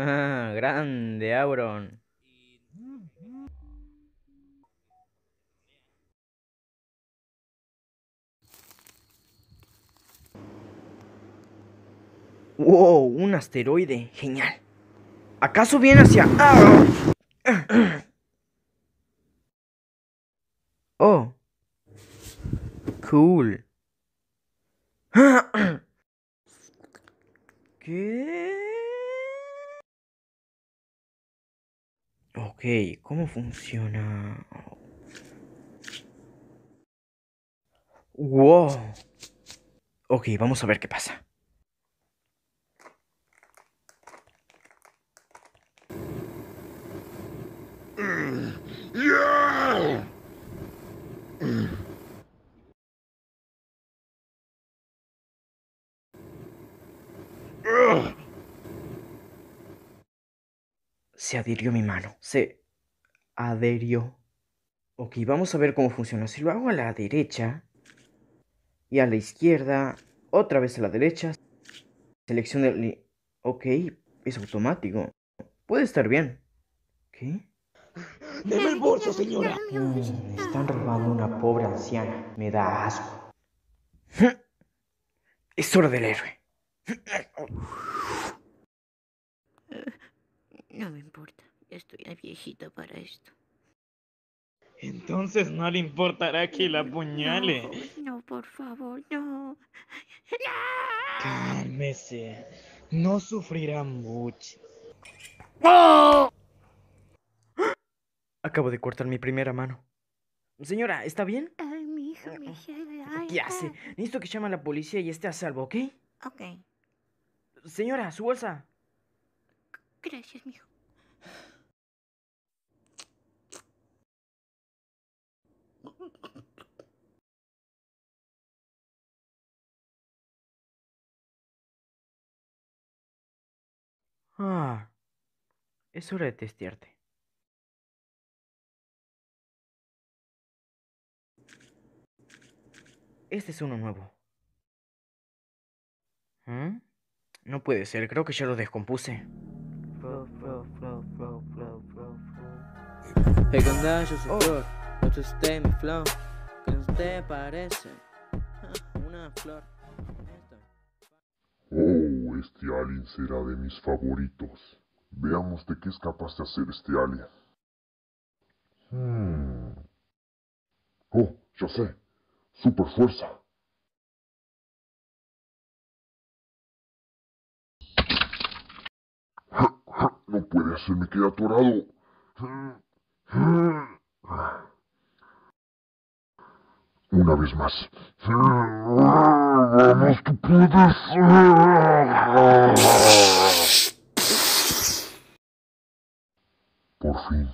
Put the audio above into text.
Ah, grande, Auron. Wow, un asteroide. Genial. ¿Acaso viene hacia... ¡Ah! Oh. Cool. ¿Qué? Ok, ¿cómo funciona? Wow. Ok, vamos a ver qué pasa. Se adhirió mi mano. Se adherió. Ok, vamos a ver cómo funciona. Si lo hago a la derecha y a la izquierda, otra vez a la derecha, selección de... Ok, es automático. Puede estar bien. ¿Qué? ¡Deme el bolso, señora! Mm, me están robando una pobre anciana. Me da asco. Es hora del héroe. No me importa, ya estoy viejita para esto. Entonces no le importará que la apuñale. No, no, por favor, no. Cálmese. No sufrirá mucho. Acabo de cortar mi primera mano. Señora, ¿está bien? Ay, mi hija, mi hija. Ay, ¿Qué hace? Necesito que llame a la policía y esté a salvo, ¿ok? Ok, Señora, su bolsa. gracias, mijo. Ah, es hora de testearte. Este es uno nuevo. ¿Mm? No puede ser, creo que ya lo descompuse. Hey, ¿qué onda? Yo soy Oh. Flor. Es este mi flow. ¿Qué no te parece? Ah, Una flor. Este alien será de mis favoritos. Veamos de qué es capaz de hacer este alien. Hmm. Oh, ya sé. Super fuerza. No puede ser, me quedé atorado. Una vez más. Vamos, tú puedes. Por fin.